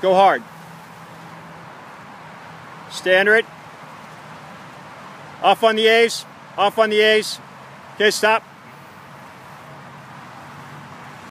Go hard. Stay under it. Off on the A's. Off on the A's. Okay, stop.